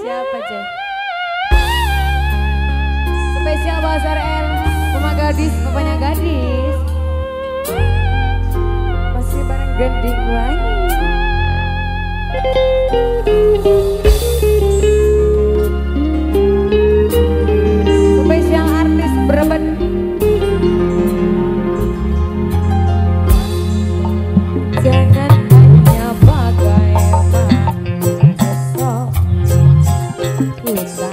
Siapa aja? Spesial Bahasa RL, rumah Gadis, Bapaknya Gadis. Masih bareng gending wangi. Linda.